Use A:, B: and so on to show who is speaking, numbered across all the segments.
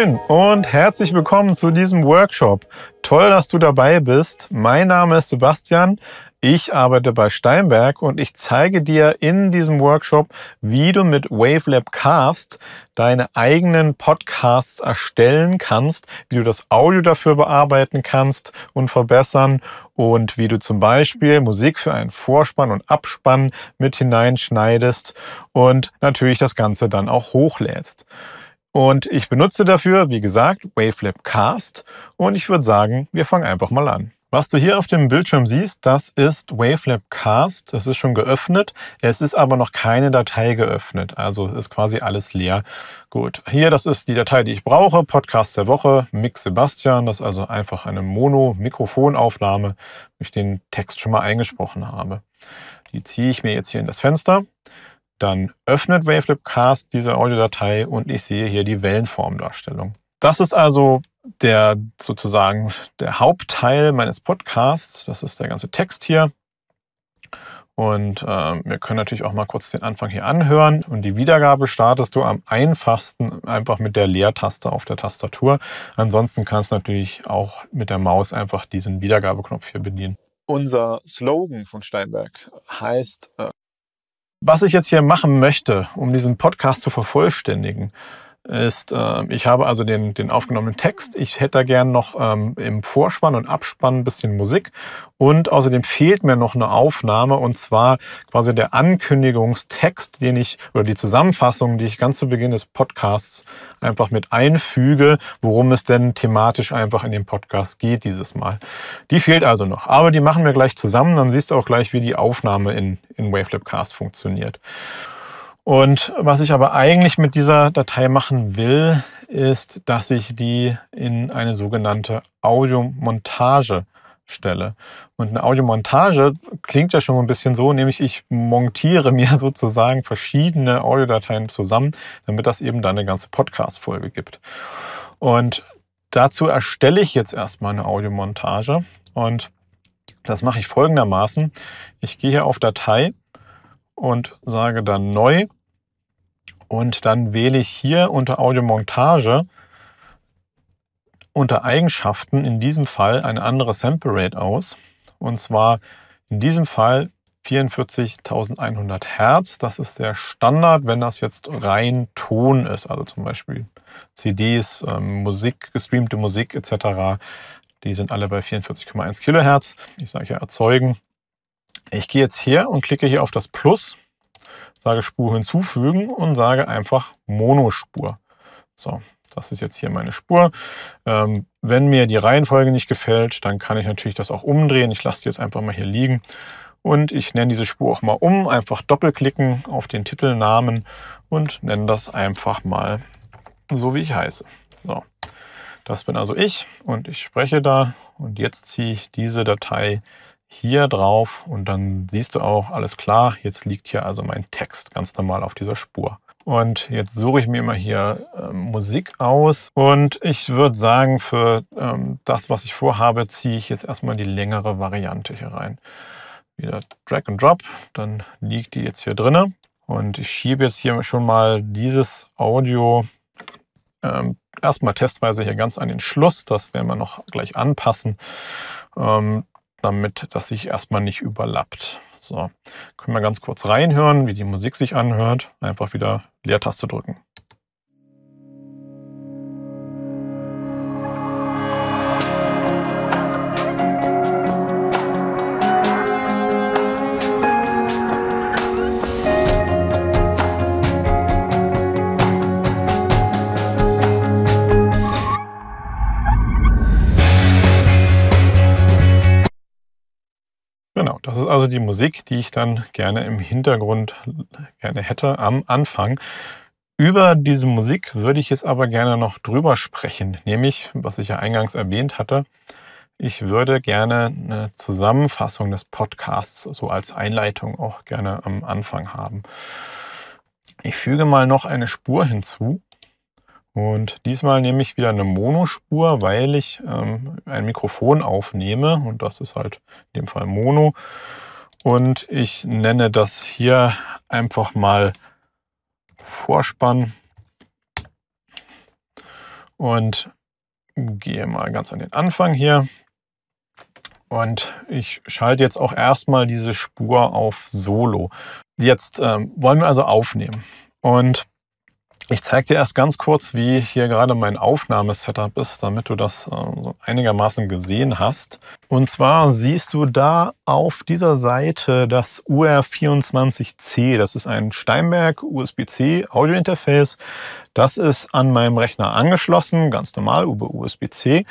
A: Moin und herzlich willkommen zu diesem Workshop. Toll, dass du dabei bist. Mein Name ist Sebastian. Ich arbeite bei Steinberg und ich zeige dir in diesem Workshop, wie du mit Wavelab Cast deine eigenen Podcasts erstellen kannst, wie du das Audio dafür bearbeiten kannst und verbessern und wie du zum Beispiel Musik für einen Vorspann und Abspann mit hineinschneidest und natürlich das Ganze dann auch hochlädst. Und ich benutze dafür, wie gesagt, Wavelab Cast. Und ich würde sagen, wir fangen einfach mal an. Was du hier auf dem Bildschirm siehst, das ist Wavelab Cast. Das ist schon geöffnet. Es ist aber noch keine Datei geöffnet. Also ist quasi alles leer. Gut, hier, das ist die Datei, die ich brauche. Podcast der Woche, Mix Sebastian. Das ist also einfach eine Mono-Mikrofonaufnahme, wo ich den Text schon mal eingesprochen habe. Die ziehe ich mir jetzt hier in das Fenster. Dann öffnet Wavelab Cast diese Audiodatei und ich sehe hier die Wellenformdarstellung. Das ist also der sozusagen der Hauptteil meines Podcasts. Das ist der ganze Text hier. Und äh, wir können natürlich auch mal kurz den Anfang hier anhören. Und die Wiedergabe startest du am einfachsten einfach mit der Leertaste auf der Tastatur. Ansonsten kannst du natürlich auch mit der Maus einfach diesen Wiedergabeknopf hier bedienen. Unser Slogan von Steinberg heißt äh, was ich jetzt hier machen möchte, um diesen Podcast zu vervollständigen, ist, äh, ich habe also den, den aufgenommenen Text. Ich hätte da gern noch ähm, im Vorspann und Abspann ein bisschen Musik. Und außerdem fehlt mir noch eine Aufnahme und zwar quasi der Ankündigungstext, den ich oder die Zusammenfassung, die ich ganz zu Beginn des Podcasts einfach mit einfüge, worum es denn thematisch einfach in dem Podcast geht dieses Mal. Die fehlt also noch. Aber die machen wir gleich zusammen. Dann siehst du auch gleich, wie die Aufnahme in, in Wavelabcast funktioniert. Und was ich aber eigentlich mit dieser Datei machen will, ist, dass ich die in eine sogenannte Audiomontage stelle. Und eine Audiomontage klingt ja schon ein bisschen so, nämlich ich montiere mir sozusagen verschiedene Audiodateien zusammen, damit das eben dann eine ganze Podcast-Folge gibt. Und dazu erstelle ich jetzt erstmal eine Audiomontage und das mache ich folgendermaßen. Ich gehe hier auf Datei und sage dann neu und dann wähle ich hier unter Audiomontage unter Eigenschaften in diesem Fall eine andere Sample Rate aus. Und zwar in diesem Fall 44.100 Hertz. Das ist der Standard, wenn das jetzt rein Ton ist, also zum Beispiel CDs, ähm, Musik, gestreamte Musik etc. Die sind alle bei 44,1 Kilohertz. Ich sage ja erzeugen. Ich gehe jetzt her und klicke hier auf das Plus sage Spur hinzufügen und sage einfach Monospur. So, das ist jetzt hier meine Spur. Ähm, wenn mir die Reihenfolge nicht gefällt, dann kann ich natürlich das auch umdrehen. Ich lasse die jetzt einfach mal hier liegen. Und ich nenne diese Spur auch mal um. Einfach doppelklicken auf den Titelnamen und nenne das einfach mal so, wie ich heiße. So, das bin also ich und ich spreche da. Und jetzt ziehe ich diese Datei hier drauf und dann siehst du auch, alles klar, jetzt liegt hier also mein Text ganz normal auf dieser Spur. Und jetzt suche ich mir immer hier äh, Musik aus und ich würde sagen, für ähm, das, was ich vorhabe, ziehe ich jetzt erstmal die längere Variante hier rein. Wieder Drag and Drop, dann liegt die jetzt hier drinne und ich schiebe jetzt hier schon mal dieses Audio ähm, erstmal testweise hier ganz an den Schluss. Das werden wir noch gleich anpassen. Ähm, damit das sich erstmal nicht überlappt. So, können wir ganz kurz reinhören, wie die Musik sich anhört. Einfach wieder Leertaste drücken. Die ich dann gerne im Hintergrund gerne hätte am Anfang. Über diese Musik würde ich jetzt aber gerne noch drüber sprechen, nämlich, was ich ja eingangs erwähnt hatte, ich würde gerne eine Zusammenfassung des Podcasts so als Einleitung auch gerne am Anfang haben. Ich füge mal noch eine Spur hinzu. Und diesmal nehme ich wieder eine Monospur, weil ich ähm, ein Mikrofon aufnehme und das ist halt in dem Fall Mono. Und ich nenne das hier einfach mal Vorspann. und gehe mal ganz an den Anfang hier. Und ich schalte jetzt auch erstmal diese Spur auf Solo. Jetzt ähm, wollen wir also aufnehmen. Und ich zeige dir erst ganz kurz, wie hier gerade mein Aufnahmesetup ist, damit du das äh, einigermaßen gesehen hast. Und zwar siehst du da auf dieser Seite das UR24C. Das ist ein Steinberg USB-C Audio Interface. Das ist an meinem Rechner angeschlossen, ganz normal über USB-C.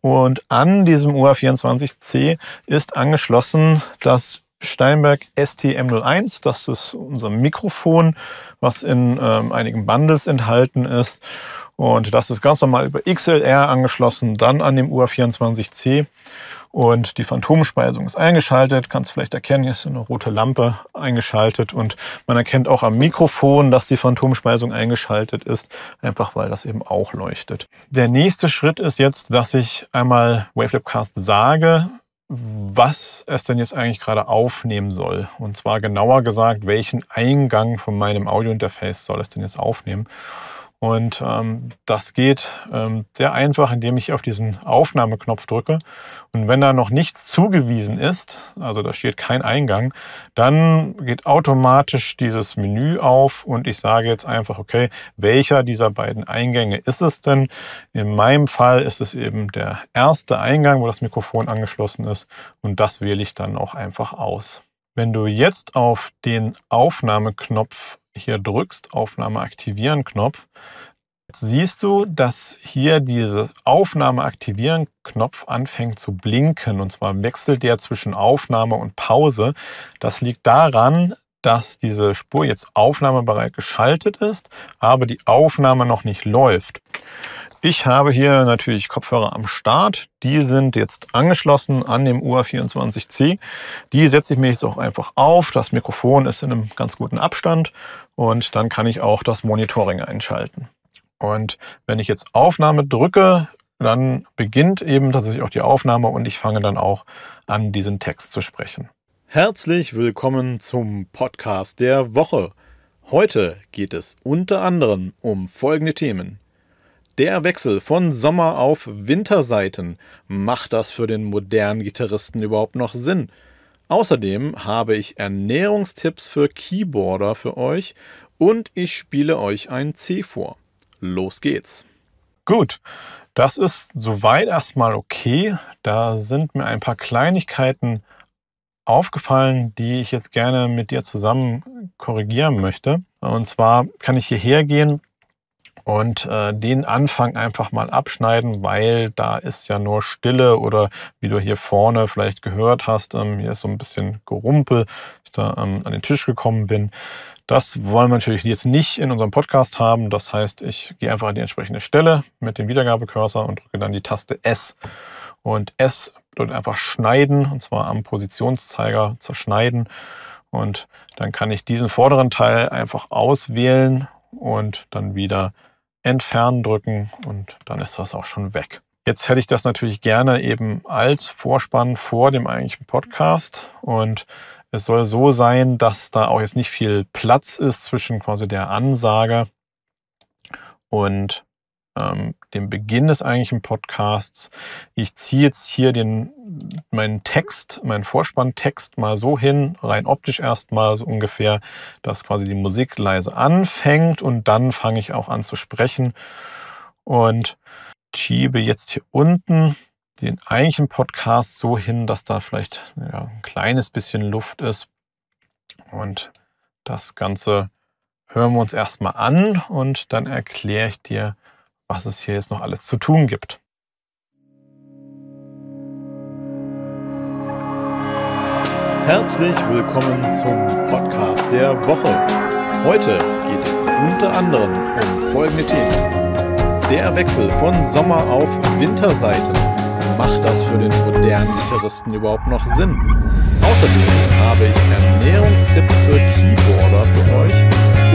A: Und an diesem UR24C ist angeschlossen das Steinberg STM01. Das ist unser Mikrofon, was in ähm, einigen Bundles enthalten ist. Und das ist ganz normal über XLR angeschlossen, dann an dem UA24C. Und die Phantomspeisung ist eingeschaltet. Kannst vielleicht erkennen, hier ist eine rote Lampe eingeschaltet. Und man erkennt auch am Mikrofon, dass die Phantomspeisung eingeschaltet ist, einfach weil das eben auch leuchtet. Der nächste Schritt ist jetzt, dass ich einmal Wavelabcast sage, was es denn jetzt eigentlich gerade aufnehmen soll. Und zwar genauer gesagt, welchen Eingang von meinem Audiointerface soll es denn jetzt aufnehmen. Und ähm, das geht ähm, sehr einfach, indem ich auf diesen Aufnahmeknopf drücke. Und wenn da noch nichts zugewiesen ist, also da steht kein Eingang, dann geht automatisch dieses Menü auf und ich sage jetzt einfach, okay, welcher dieser beiden Eingänge ist es denn? In meinem Fall ist es eben der erste Eingang, wo das Mikrofon angeschlossen ist und das wähle ich dann auch einfach aus. Wenn du jetzt auf den Aufnahmeknopf hier drückst, Aufnahme aktivieren Knopf, siehst du, dass hier diese Aufnahme aktivieren Knopf anfängt zu blinken. Und zwar wechselt der zwischen Aufnahme und Pause. Das liegt daran, dass diese Spur jetzt aufnahmebereit geschaltet ist, aber die Aufnahme noch nicht läuft. Ich habe hier natürlich Kopfhörer am Start. Die sind jetzt angeschlossen an dem UA24C. Die setze ich mir jetzt auch einfach auf. Das Mikrofon ist in einem ganz guten Abstand und dann kann ich auch das Monitoring einschalten. Und wenn ich jetzt Aufnahme drücke, dann beginnt eben tatsächlich auch die Aufnahme und ich fange dann auch an, diesen Text zu sprechen.
B: Herzlich willkommen zum Podcast der Woche. Heute geht es unter anderem um folgende Themen. Der Wechsel von Sommer auf Winterseiten. Macht das für den modernen Gitarristen überhaupt noch Sinn? Außerdem habe ich Ernährungstipps für Keyboarder für euch und ich spiele euch ein C vor. Los geht's.
A: Gut, das ist soweit erstmal okay. Da sind mir ein paar Kleinigkeiten aufgefallen, die ich jetzt gerne mit dir zusammen korrigieren möchte. Und zwar kann ich hierher gehen und äh, den Anfang einfach mal abschneiden, weil da ist ja nur Stille oder wie du hier vorne vielleicht gehört hast, ähm, hier ist so ein bisschen Gerumpel, ich da ähm, an den Tisch gekommen bin. Das wollen wir natürlich jetzt nicht in unserem Podcast haben. Das heißt, ich gehe einfach an die entsprechende Stelle mit dem Wiedergabecursor und drücke dann die Taste S. Und S bedeutet einfach schneiden, und zwar am Positionszeiger zerschneiden. Und dann kann ich diesen vorderen Teil einfach auswählen und dann wieder Entfernen drücken und dann ist das auch schon weg. Jetzt hätte ich das natürlich gerne eben als Vorspann vor dem eigentlichen Podcast und es soll so sein, dass da auch jetzt nicht viel Platz ist zwischen quasi der Ansage und ähm, dem Beginn des eigentlichen Podcasts. Ich ziehe jetzt hier den, meinen Text, meinen Vorspanntext mal so hin, rein optisch erstmal so ungefähr, dass quasi die Musik leise anfängt und dann fange ich auch an zu sprechen und schiebe jetzt hier unten den eigentlichen Podcast so hin, dass da vielleicht ja, ein kleines bisschen Luft ist und das Ganze hören wir uns erstmal an und dann erkläre ich dir, was es hier jetzt noch alles zu tun gibt.
B: Herzlich willkommen zum Podcast der Woche. Heute geht es unter anderem um folgende Themen. Der Wechsel von Sommer auf Winterseiten. Macht das für den modernen Gitarristen überhaupt noch Sinn? Außerdem habe ich Ernährungstipps für Keyboarder für euch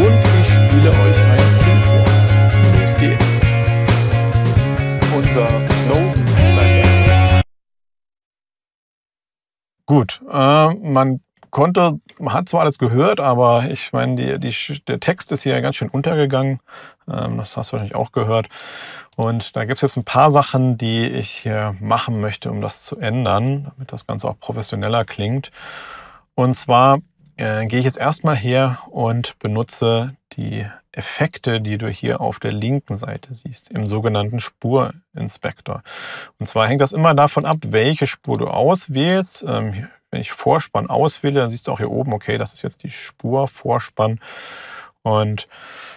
B: und ich spiele euch ein Ziel vor. Los geht's!
A: Unser Slogan Gut, äh, man konnte, man hat zwar alles gehört, aber ich meine, die, die, der Text ist hier ganz schön untergegangen. Ähm, das hast du wahrscheinlich auch gehört. Und da gibt es jetzt ein paar Sachen, die ich hier machen möchte, um das zu ändern, damit das Ganze auch professioneller klingt. Und zwar äh, gehe ich jetzt erstmal her und benutze die Effekte, die du hier auf der linken Seite siehst, im sogenannten Spurinspektor. Und zwar hängt das immer davon ab, welche Spur du auswählst. Ähm, wenn ich Vorspann auswähle, dann siehst du auch hier oben, okay, das ist jetzt die Spur Vorspann. Und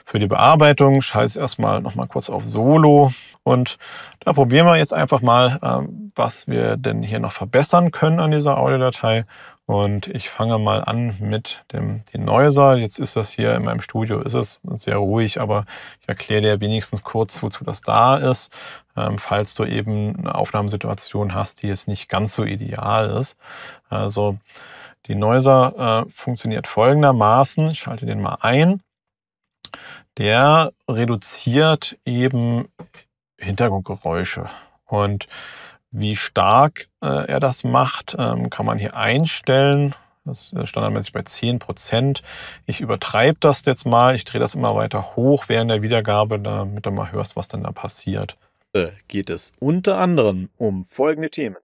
A: für die Bearbeitung schalte ich erstmal nochmal kurz auf Solo. Und da probieren wir jetzt einfach mal, ähm, was wir denn hier noch verbessern können an dieser Audiodatei. Und ich fange mal an mit dem Denoiser. Jetzt ist das hier in meinem Studio, ist es sehr ruhig, aber ich erkläre dir wenigstens kurz, wozu das da ist, ähm, falls du eben eine Aufnahmesituation hast, die jetzt nicht ganz so ideal ist. Also die Noiser äh, funktioniert folgendermaßen. Ich schalte den mal ein. Der reduziert eben Hintergrundgeräusche. Und wie stark äh, er das macht, ähm, kann man hier einstellen. Das ist standardmäßig bei 10 Prozent. Ich übertreibe das jetzt mal. Ich drehe das immer weiter hoch während der Wiedergabe, damit du mal hörst, was dann da passiert.
B: Geht es unter anderem um folgende Themen.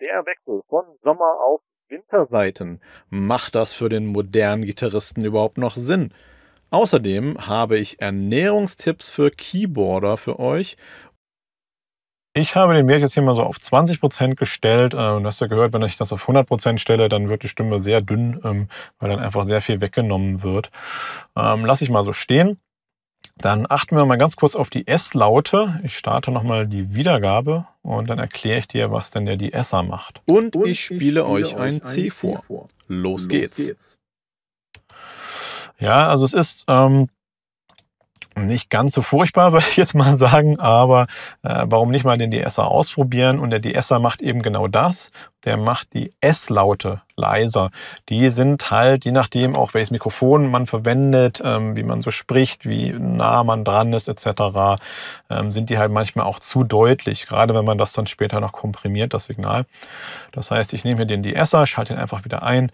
B: Der Wechsel von Sommer auf Winterseiten. Macht das für den modernen Gitarristen überhaupt noch Sinn? Außerdem habe ich Ernährungstipps für Keyboarder für euch
A: ich habe den Wert jetzt hier mal so auf 20% gestellt. Äh, du hast ja gehört, wenn ich das auf 100% stelle, dann wird die Stimme sehr dünn, ähm, weil dann einfach sehr viel weggenommen wird. Ähm, lass ich mal so stehen. Dann achten wir mal ganz kurz auf die S-Laute. Ich starte nochmal die Wiedergabe und dann erkläre ich dir, was denn der die Esser macht.
B: Und, und ich, spiele ich spiele euch ein C vor. vor. Los, Los geht's. geht's.
A: Ja, also es ist ähm, nicht ganz so furchtbar, würde ich jetzt mal sagen, aber äh, warum nicht mal den DSer ausprobieren? Und der DSer macht eben genau das. Der macht die S-Laute leiser. Die sind halt, je nachdem auch welches Mikrofon man verwendet, ähm, wie man so spricht, wie nah man dran ist etc., ähm, sind die halt manchmal auch zu deutlich, gerade wenn man das dann später noch komprimiert, das Signal. Das heißt, ich nehme hier den DSer, schalte ihn einfach wieder ein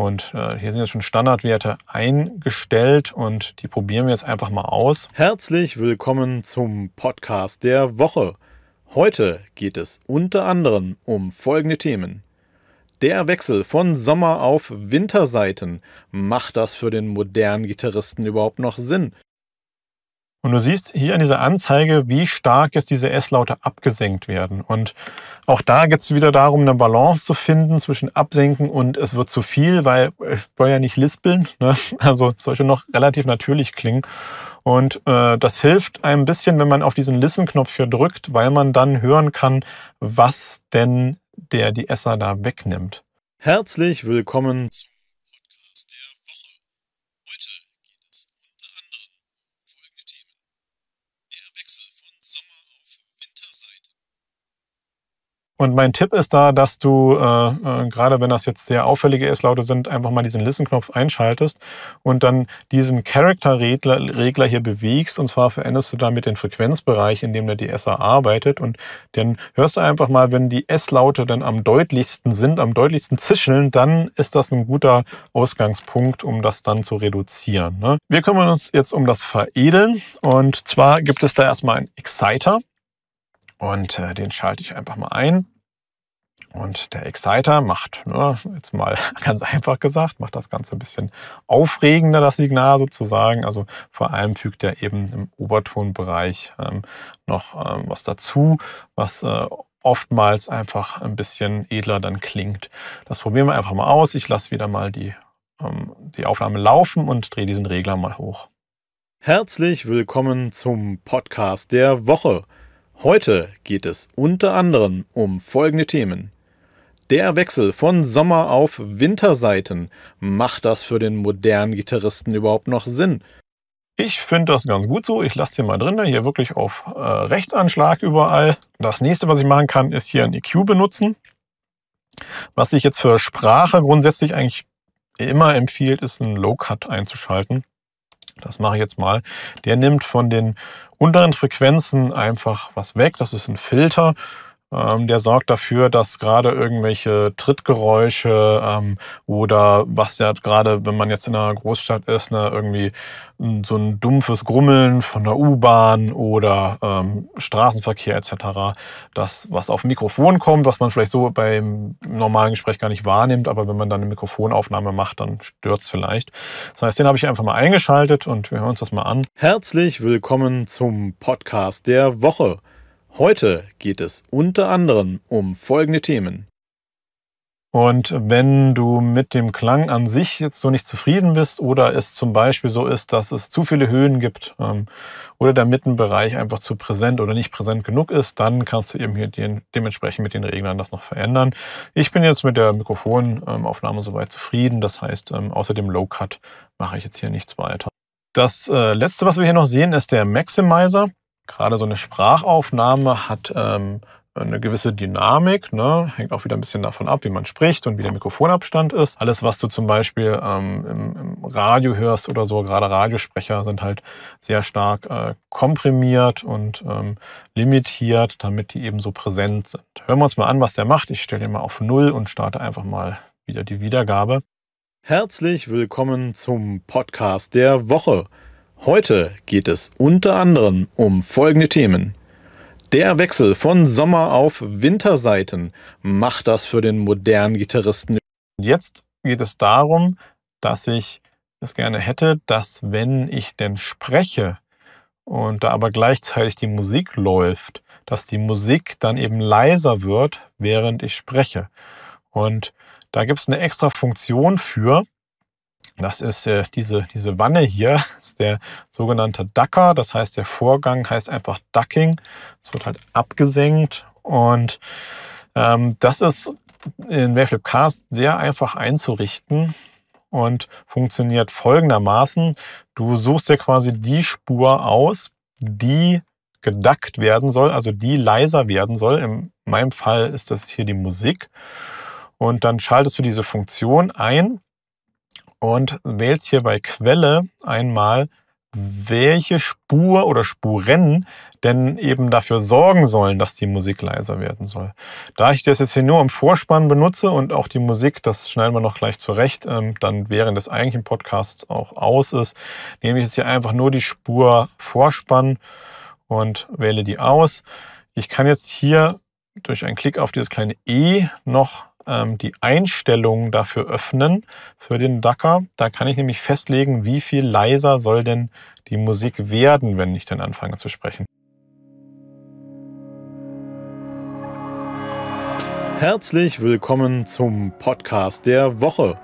A: und äh, hier sind jetzt schon Standardwerte eingestellt und die probieren wir jetzt einfach mal aus.
B: Herzlich willkommen zum Podcast der Woche. Heute geht es unter anderem um folgende Themen. Der Wechsel von Sommer auf Winterseiten. Macht das für den modernen Gitarristen überhaupt noch Sinn?
A: Und du siehst hier an dieser Anzeige, wie stark jetzt diese S-Laute abgesenkt werden. Und auch da geht es wieder darum, eine Balance zu finden zwischen Absenken und es wird zu viel, weil ich wollte ja nicht lispeln. Ne? Also es soll schon noch relativ natürlich klingen. Und äh, das hilft ein bisschen, wenn man auf diesen Listen-Knopf hier drückt, weil man dann hören kann, was denn der die Esser da wegnimmt.
B: Herzlich willkommen zum
A: Und mein Tipp ist da, dass du, äh, äh, gerade wenn das jetzt sehr auffällige S-Laute sind, einfach mal diesen Listen-Knopf einschaltest und dann diesen Character-Regler hier bewegst. Und zwar veränderst du damit den Frequenzbereich, in dem der DSer arbeitet. Und dann hörst du einfach mal, wenn die S-Laute dann am deutlichsten sind, am deutlichsten zischeln, dann ist das ein guter Ausgangspunkt, um das dann zu reduzieren. Ne? Wir kümmern uns jetzt um das Veredeln. Und zwar gibt es da erstmal einen Exciter. Und äh, den schalte ich einfach mal ein. Und der Exciter macht, ne, jetzt mal ganz einfach gesagt, macht das Ganze ein bisschen aufregender, das Signal sozusagen. Also vor allem fügt er eben im Obertonbereich ähm, noch ähm, was dazu, was äh, oftmals einfach ein bisschen edler dann klingt. Das probieren wir einfach mal aus. Ich lasse wieder mal die, ähm, die Aufnahme laufen und drehe diesen Regler mal hoch.
B: Herzlich willkommen zum Podcast der Woche. Heute geht es unter anderem um folgende Themen. Der Wechsel von Sommer auf Winterseiten. Macht das für den modernen Gitarristen überhaupt noch Sinn?
A: Ich finde das ganz gut so. Ich lasse den mal drin, hier wirklich auf äh, Rechtsanschlag überall. Das nächste, was ich machen kann, ist hier ein EQ benutzen. Was ich jetzt für Sprache grundsätzlich eigentlich immer empfiehlt, ist einen Low-Cut einzuschalten. Das mache ich jetzt mal. Der nimmt von den unteren Frequenzen einfach was weg. Das ist ein Filter. Ähm, der sorgt dafür, dass gerade irgendwelche Trittgeräusche ähm, oder was ja gerade, wenn man jetzt in einer Großstadt ist, ne, irgendwie so ein dumpfes Grummeln von der U-Bahn oder ähm, Straßenverkehr etc., das, was auf Mikrofon kommt, was man vielleicht so beim normalen Gespräch gar nicht wahrnimmt, aber wenn man dann eine Mikrofonaufnahme macht, dann stört es vielleicht. Das heißt, den habe ich einfach mal eingeschaltet und wir hören uns das mal an.
B: Herzlich willkommen zum Podcast der Woche. Heute geht es unter anderem um folgende Themen.
A: Und wenn du mit dem Klang an sich jetzt so nicht zufrieden bist oder es zum Beispiel so ist, dass es zu viele Höhen gibt ähm, oder der Mittenbereich einfach zu präsent oder nicht präsent genug ist, dann kannst du eben hier den, dementsprechend mit den Reglern das noch verändern. Ich bin jetzt mit der Mikrofonaufnahme soweit zufrieden. Das heißt, ähm, außer dem Low Cut mache ich jetzt hier nichts weiter. Das äh, letzte, was wir hier noch sehen, ist der Maximizer. Gerade so eine Sprachaufnahme hat ähm, eine gewisse Dynamik, ne? hängt auch wieder ein bisschen davon ab, wie man spricht und wie der Mikrofonabstand ist. Alles, was du zum Beispiel ähm, im, im, Radio hörst oder so, gerade Radiosprecher sind halt sehr stark äh, komprimiert und ähm, limitiert, damit die eben so präsent sind. Hören wir uns mal an, was der macht. Ich stelle den mal auf Null und starte einfach mal wieder die Wiedergabe.
B: Herzlich willkommen zum Podcast der Woche. Heute geht es unter anderem um folgende Themen. Der Wechsel von Sommer- auf Winterseiten macht das für den modernen Gitarristen.
A: Jetzt geht es darum, dass ich es gerne hätte, dass wenn ich denn spreche und da aber gleichzeitig die Musik läuft, dass die Musik dann eben leiser wird, während ich spreche. Und da gibt es eine extra Funktion für, das ist äh, diese, diese Wanne hier, ist der sogenannte Ducker. Das heißt, der Vorgang heißt einfach Ducking. Es wird halt abgesenkt und ähm, das ist in Waveflip Cast sehr einfach einzurichten und funktioniert folgendermaßen. Du suchst dir quasi die Spur aus, die geduckt werden soll, also die leiser werden soll. In meinem Fall ist das hier die Musik. Und dann schaltest du diese Funktion ein und wählst hier bei Quelle einmal, welche Spur oder Spuren denn eben dafür sorgen sollen, dass die Musik leiser werden soll. Da ich das jetzt hier nur im Vorspann benutze und auch die Musik, das schneiden wir noch gleich zurecht, ähm, dann während des eigentlichen Podcasts auch aus ist, nehme ich jetzt hier einfach nur die Spur Vorspann und wähle die aus. Ich kann jetzt hier durch einen Klick auf dieses kleine E noch die Einstellungen dafür öffnen für den Ducker. Da kann ich nämlich festlegen, wie viel leiser soll denn die Musik werden, wenn ich dann anfange zu sprechen.
B: Herzlich willkommen zum Podcast der Woche.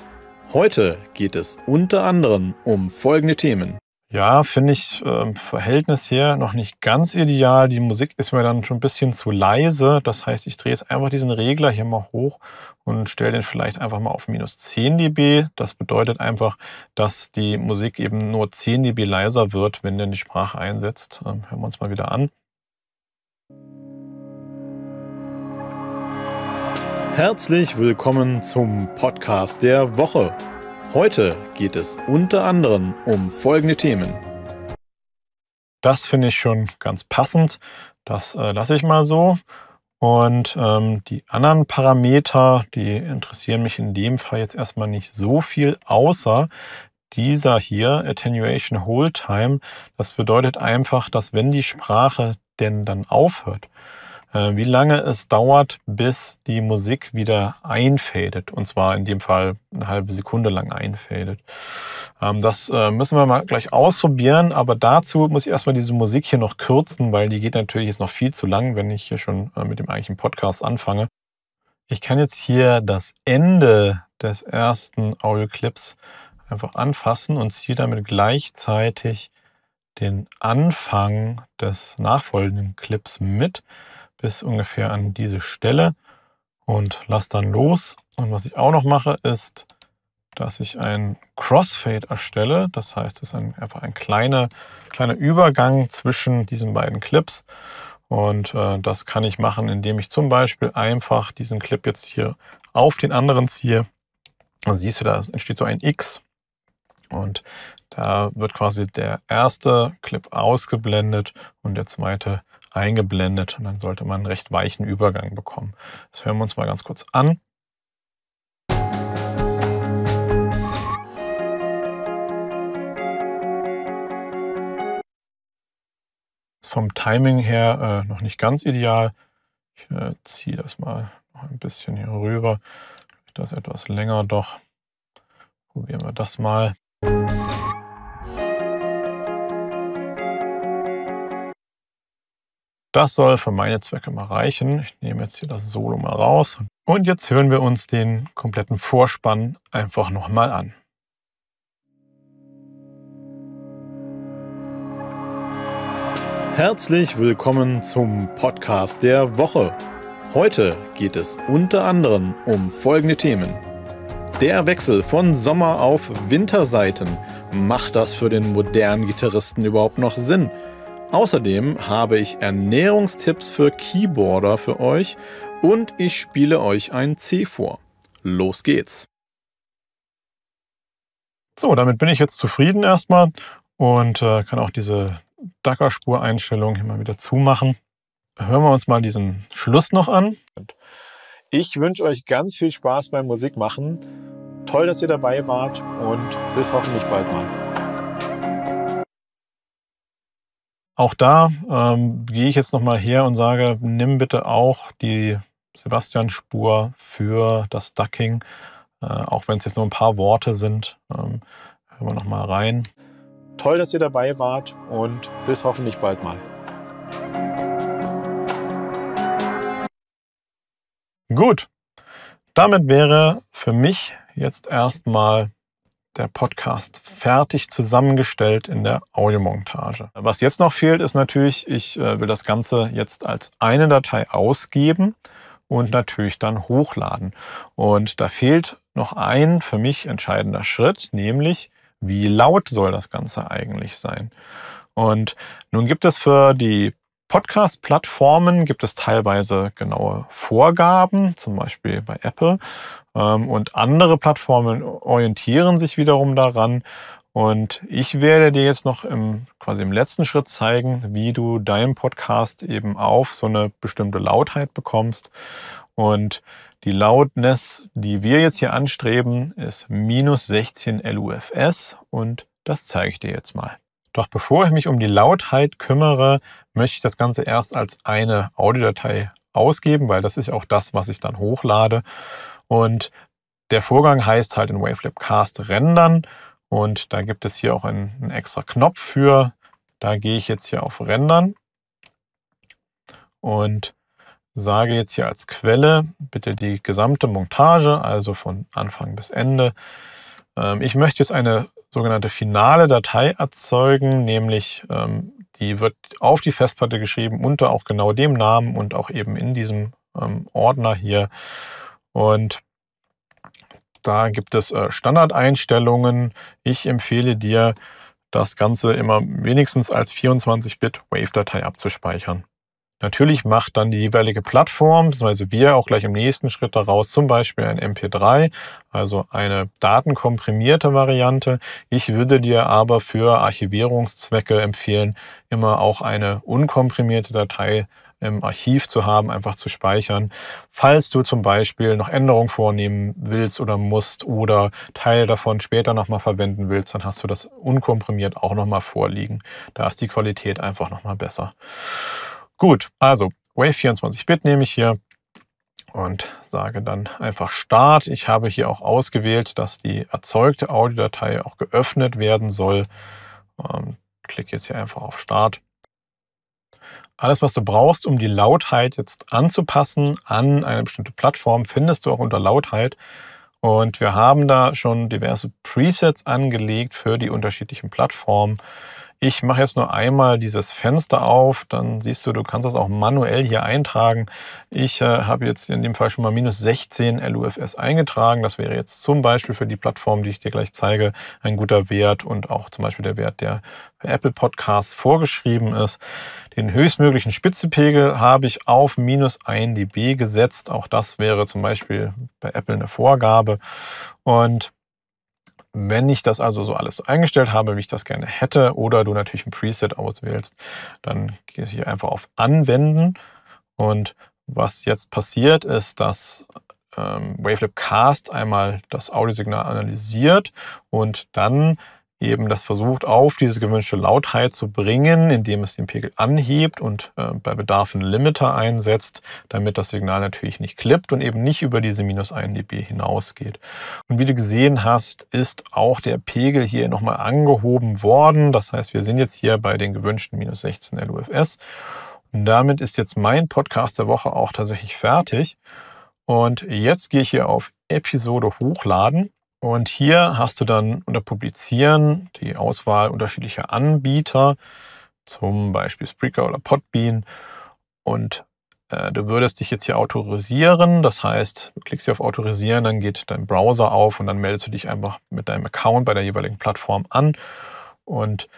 B: Heute geht es unter anderem um folgende Themen.
A: Ja, finde ich ähm, Verhältnis her noch nicht ganz ideal. Die Musik ist mir dann schon ein bisschen zu leise. Das heißt, ich drehe jetzt einfach diesen Regler hier mal hoch und stelle den vielleicht einfach mal auf minus 10 dB. Das bedeutet einfach, dass die Musik eben nur 10 dB leiser wird, wenn denn die Sprache einsetzt. Ähm, hören wir uns mal wieder an.
B: Herzlich willkommen zum Podcast der Woche. Heute geht es unter anderem um folgende Themen.
A: Das finde ich schon ganz passend. Das äh, lasse ich mal so. Und ähm, die anderen Parameter, die interessieren mich in dem Fall jetzt erstmal nicht so viel, außer dieser hier, Attenuation Hold Time. Das bedeutet einfach, dass wenn die Sprache denn dann aufhört, wie lange es dauert, bis die Musik wieder einfadet. Und zwar in dem Fall eine halbe Sekunde lang einfadet. Ähm, das äh, müssen wir mal gleich ausprobieren, aber dazu muss ich erstmal diese Musik hier noch kürzen, weil die geht natürlich jetzt noch viel zu lang, wenn ich hier schon äh, mit dem eigentlichen Podcast anfange. Ich kann jetzt hier das Ende des ersten Audio-Clips einfach anfassen und ziehe damit gleichzeitig den Anfang des nachfolgenden Clips mit bis ungefähr an diese Stelle und lasse dann los. Und was ich auch noch mache, ist, dass ich ein Crossfade erstelle. Das heißt, es ist ein, einfach ein kleiner, kleiner Übergang zwischen diesen beiden Clips. Und äh, das kann ich machen, indem ich zum Beispiel einfach diesen Clip jetzt hier auf den anderen ziehe. Dann siehst du, da entsteht so ein X. Und da wird quasi der erste Clip ausgeblendet und der zweite eingeblendet und dann sollte man einen recht weichen Übergang bekommen. Das hören wir uns mal ganz kurz an. vom Timing her äh, noch nicht ganz ideal. Ich äh, ziehe das mal noch ein bisschen hier rüber. Das etwas länger doch. Probieren wir das mal. Das soll für meine Zwecke mal reichen. Ich nehme jetzt hier das Solo mal raus. Und jetzt hören wir uns den kompletten Vorspann einfach nochmal an.
B: Herzlich willkommen zum Podcast der Woche. Heute geht es unter anderem um folgende Themen. Der Wechsel von Sommer auf Winterseiten. Macht das für den modernen Gitarristen überhaupt noch Sinn? Außerdem habe ich Ernährungstipps für Keyboarder für euch und ich spiele euch ein C vor. Los geht's!
A: So, damit bin ich jetzt zufrieden erstmal und äh, kann auch diese Dackerspureinstellung hier mal wieder zumachen. Hören wir uns mal diesen Schluss noch an.
B: Ich wünsche euch ganz viel Spaß beim Musikmachen. Toll, dass ihr dabei wart und bis hoffentlich bald mal.
A: Auch da ähm, gehe ich jetzt nochmal her und sage, nimm bitte auch die Sebastian-Spur für das Ducking, äh, auch wenn es jetzt nur ein paar Worte sind. Ähm, hören wir nochmal rein.
B: Toll, dass ihr dabei wart und bis hoffentlich bald mal.
A: Gut, damit wäre für mich jetzt erstmal der Podcast fertig zusammengestellt in der Audiomontage. Was jetzt noch fehlt, ist natürlich, ich äh, will das Ganze jetzt als eine Datei ausgeben und natürlich dann hochladen. Und da fehlt noch ein für mich entscheidender Schritt, nämlich wie laut soll das Ganze eigentlich sein? Und nun gibt es für die Podcast-Plattformen gibt es teilweise genaue Vorgaben, zum Beispiel bei Apple. Ähm, und andere Plattformen orientieren sich wiederum daran. Und ich werde dir jetzt noch im, quasi im letzten Schritt zeigen, wie du deinen Podcast eben auf so eine bestimmte Lautheit bekommst. Und die Loudness, die wir jetzt hier anstreben, ist minus 16 LUFS und das zeige ich dir jetzt mal. Doch bevor ich mich um die Lautheit kümmere, möchte ich das Ganze erst als eine Audiodatei ausgeben, weil das ist auch das, was ich dann hochlade. Und der Vorgang heißt halt in Wavelab Cast rendern und da gibt es hier auch einen, einen extra Knopf für. Da gehe ich jetzt hier auf rendern und sage jetzt hier als Quelle bitte die gesamte Montage, also von Anfang bis Ende. Ähm, ich möchte jetzt eine sogenannte finale Datei erzeugen, nämlich ähm, die wird auf die Festplatte geschrieben unter auch genau dem Namen und auch eben in diesem ähm, Ordner hier. Und da gibt es äh, Standardeinstellungen. Ich empfehle dir, das Ganze immer wenigstens als 24-Bit Wave-Datei abzuspeichern. Natürlich macht dann die jeweilige Plattform, beziehungsweise wir auch gleich im nächsten Schritt daraus zum Beispiel ein MP3, also eine datenkomprimierte Variante. Ich würde dir aber für Archivierungszwecke empfehlen, immer auch eine unkomprimierte Datei im Archiv zu haben, einfach zu speichern. Falls du zum Beispiel noch Änderungen vornehmen willst oder musst oder Teile davon später nochmal verwenden willst, dann hast du das unkomprimiert auch nochmal vorliegen. Da ist die Qualität einfach nochmal besser. Gut, also Wave 24-Bit nehme ich hier und sage dann einfach Start. Ich habe hier auch ausgewählt, dass die erzeugte Audiodatei auch geöffnet werden soll. Ähm, klicke jetzt hier einfach auf Start. Alles, was du brauchst, um die Lautheit jetzt anzupassen an eine bestimmte Plattform, findest du auch unter Lautheit. Und wir haben da schon diverse Presets angelegt für die unterschiedlichen Plattformen. Ich mache jetzt nur einmal dieses Fenster auf, dann siehst du, du kannst das auch manuell hier eintragen. Ich äh, habe jetzt in dem Fall schon mal minus 16 LUFS eingetragen. Das wäre jetzt zum Beispiel für die Plattform, die ich dir gleich zeige, ein guter Wert und auch zum Beispiel der Wert, der für Apple Podcasts vorgeschrieben ist. Den höchstmöglichen Spitzepegel habe ich auf minus 1 dB gesetzt. Auch das wäre zum Beispiel bei Apple eine Vorgabe. Und Wenn ich das also so alles eingestellt habe, wie ich das gerne hätte, oder du natürlich ein Preset auswählst, dann gehst du hier einfach auf Anwenden. Und was jetzt passiert, ist, dass ähm, Wavelab Cast einmal das Audiosignal analysiert und dann eben das versucht, auf diese gewünschte Lautheit zu bringen, indem es den Pegel anhebt und äh, bei Bedarf einen Limiter einsetzt, damit das Signal natürlich nicht klippt und eben nicht über diese minus 1 dB hinausgeht. Und wie du gesehen hast, ist auch der Pegel hier nochmal angehoben worden. Das heißt, wir sind jetzt hier bei den gewünschten minus 16 LUFS. Und damit ist jetzt mein Podcast der Woche auch tatsächlich fertig. Und jetzt gehe ich hier auf Episode hochladen und hier hast du dann unter Publizieren die Auswahl unterschiedlicher Anbieter, zum Beispiel Spreaker oder Podbean. Und äh, du würdest dich jetzt hier autorisieren. Das heißt, du klickst hier auf Autorisieren, dann geht dein Browser auf und dann meldest du dich einfach mit deinem Account bei der jeweiligen Plattform an. Und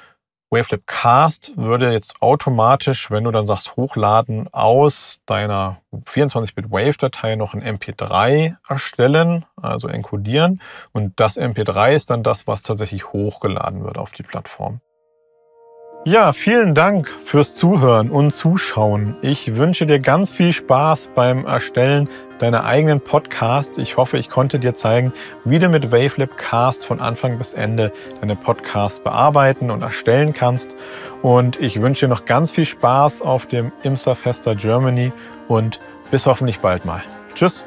A: Wavelab Cast würde jetzt automatisch, wenn du dann sagst Hochladen, aus deiner 24-Bit Wave-Datei noch ein MP3 erstellen, also encodieren. Und das MP3 ist dann das, was tatsächlich hochgeladen wird auf die Plattform. Ja, vielen Dank fürs Zuhören und Zuschauen. Ich wünsche dir ganz viel Spaß beim Erstellen deiner eigenen Podcast. Ich hoffe, ich konnte dir zeigen, wie du mit Wavelab Cast von Anfang bis Ende deine Podcasts bearbeiten und erstellen kannst. Und ich wünsche dir noch ganz viel Spaß auf dem Imsa Festa Germany und bis hoffentlich bald mal. Tschüss.